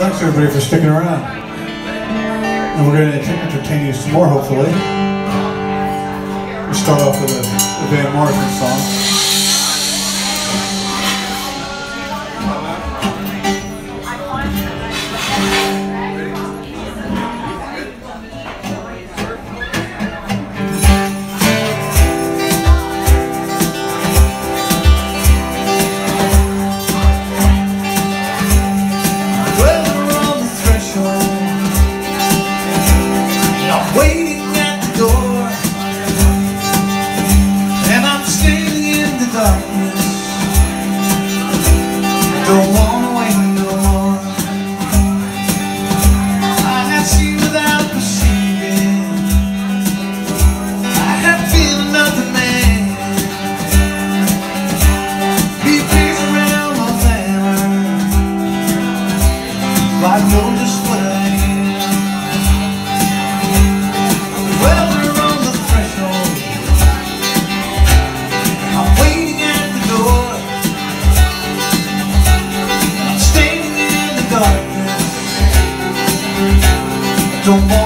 thanks everybody for sticking around. And we're going to entertain you some more, hopefully. We'll start off with a, a Van Morrison song. 좀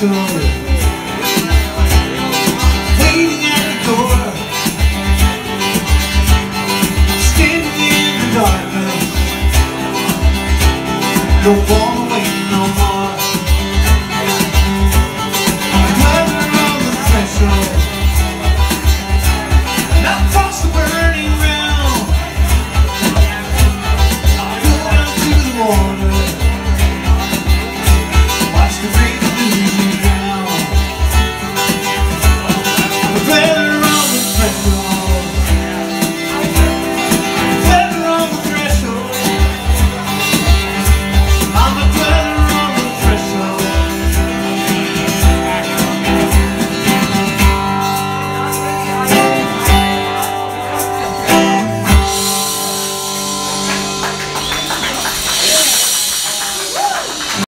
추억